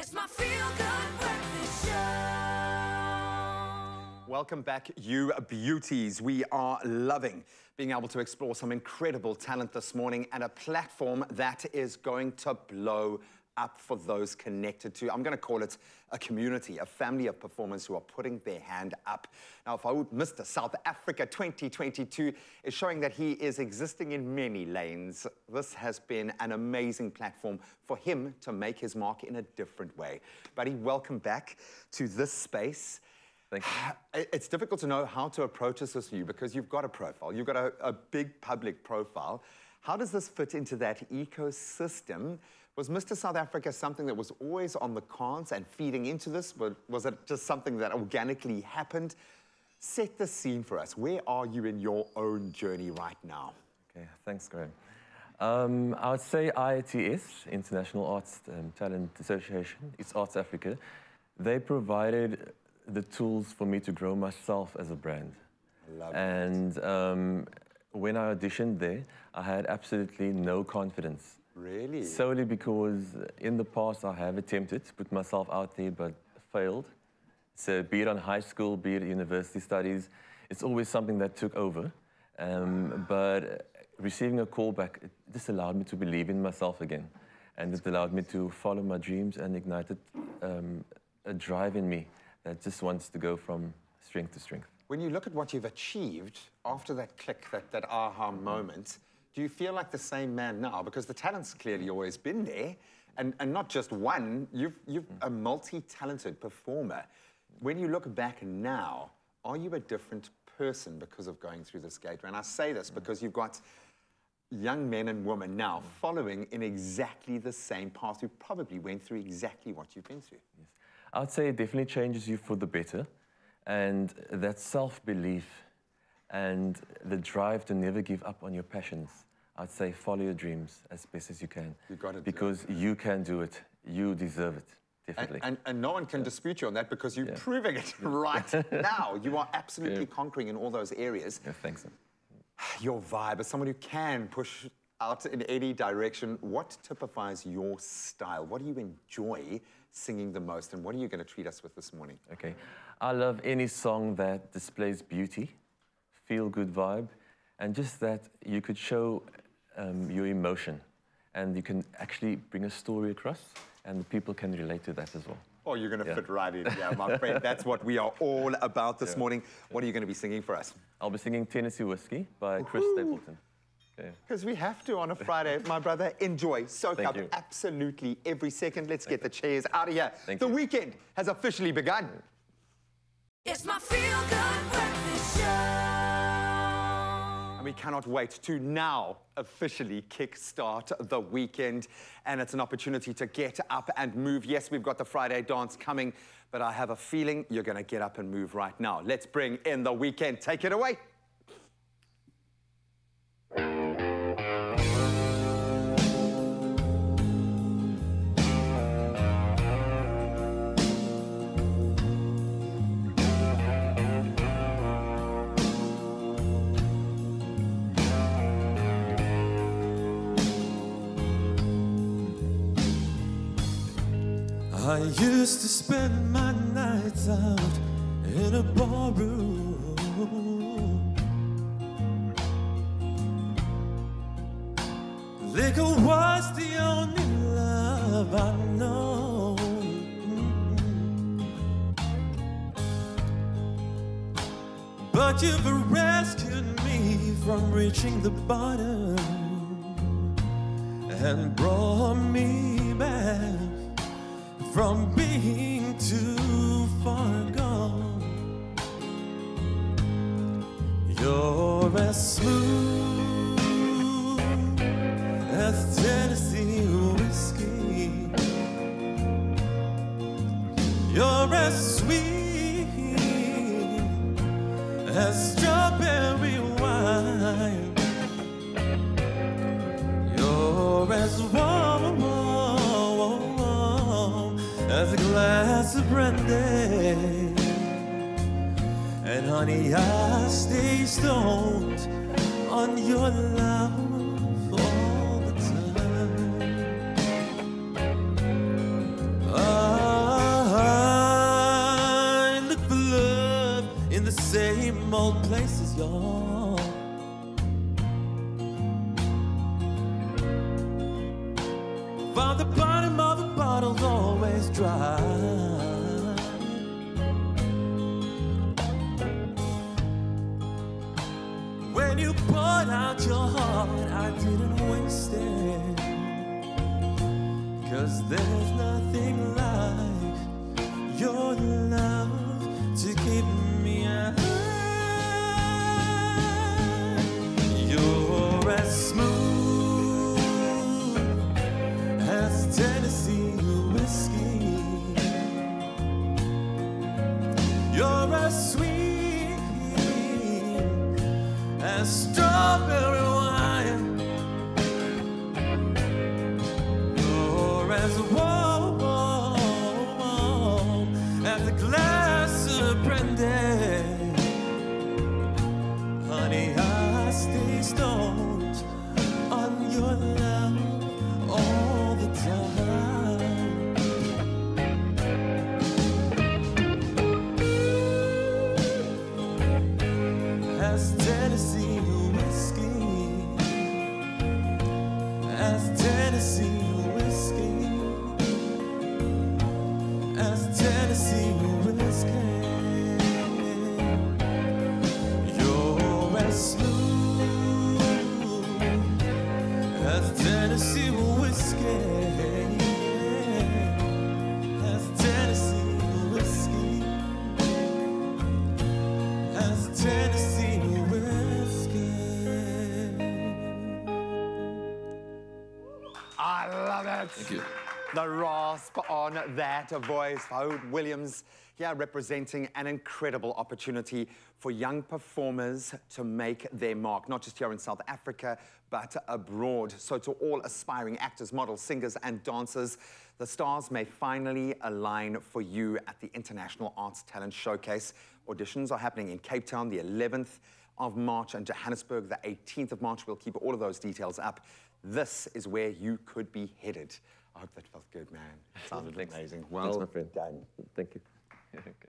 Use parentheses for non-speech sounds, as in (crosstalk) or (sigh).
It's my feel good breakfast show. Welcome back, you beauties. We are loving being able to explore some incredible talent this morning and a platform that is going to blow up for those connected to, I'm going to call it a community, a family of performers who are putting their hand up. Now, if I would, Mr. South Africa 2022 is showing that he is existing in many lanes. This has been an amazing platform for him to make his mark in a different way. Buddy, welcome back to this space. Thank you. (sighs) It's difficult to know how to approach this with you because you've got a profile, you've got a, a big public profile. How does this fit into that ecosystem? Was Mr. South Africa something that was always on the cards and feeding into this? But was it just something that organically happened? Set the scene for us. Where are you in your own journey right now? Okay, thanks, Graham. Um, I would say IATS, International Arts um, Talent Association, it's Arts Africa. They provided the tools for me to grow myself as a brand. Love and um, when I auditioned there, I had absolutely no confidence. Really? Solely because in the past I have attempted to put myself out there but failed. So be it on high school, be it university studies, it's always something that took over. Um, but receiving a call back, it just allowed me to believe in myself again. And it allowed me to follow my dreams and ignited um, a drive in me that just wants to go from strength to strength. When you look at what you've achieved after that click, that, that aha mm-hmm. moment, do you feel like the same man now? Because the talent's clearly always been there, and, and not just one, you've, you've mm. a multi-talented performer. When you look back now, are you a different person because of going through this gateway? And I say this mm. because you've got young men and women now mm. following in exactly the same path who probably went through exactly what you've been through. Yes. I'd say it definitely changes you for the better. And that self-belief and the drive to never give up on your passions. I'd say follow your dreams as best as you can. You got it. Because you can do it. You deserve it. Definitely. And, and, and no one can yeah. dispute you on that because you're yeah. proving it (laughs) right (laughs) now. You are absolutely conquering in all those areas. Yeah, thanks. Your vibe as someone who can push out in any direction, what typifies your style? What do you enjoy singing the most? And what are you going to treat us with this morning? Okay. I love any song that displays beauty feel-good vibe, and just that you could show um, your emotion, and you can actually bring a story across, and the people can relate to that as well. Oh, you're going to yeah. fit right in. Yeah, my (laughs) friend, that's what we are all about this yeah. morning. What are you going to be singing for us? I'll be singing Tennessee Whiskey by Chris Stapleton. Because we have to on a Friday. My brother, enjoy. Soak Thank up you. absolutely every second. Let's Thank get the chairs out of here. Thank the you. weekend has officially begun. It's my feel good breakfast show. And we cannot wait to now officially kickstart the weekend. And it's an opportunity to get up and move. Yes, we've got the Friday dance coming, but I have a feeling you're going to get up and move right now. Let's bring in the weekend. Take it away. I used to spend my nights out in a barroom. Liquor was the only love I know. But you've rescued me from reaching the bottom and brought me back from being too far gone. You're as smooth as Tennessee whiskey. You're as sweet of brandy. And honey, I stay stoned on your love all the time. Ah, I look for love in the same old places, y'all. Found the bottom of the bottle's always dry. When you poured out your heart, I didn't waste it. Cause there's nothing stoned on your love all the time. As Tennessee whiskey, as Tennessee whiskey, as Tennessee whiskey. You're as smooth I love it. Thank you. The rasp on that voice. Fuad Williams here representing an incredible opportunity for young performers to make their mark, not just here in South Africa, but abroad. So to all aspiring actors, models, singers, and dancers, the stars may finally align for you at the International Arts Talent Showcase. Auditions are happening in Cape Town the 11th of March and Johannesburg the 18th of March. We'll keep all of those details up. This is where you could be headed. I hope that felt good, man. It sounded Thanks. amazing. Thanks, Well my friend. done. Thank you okay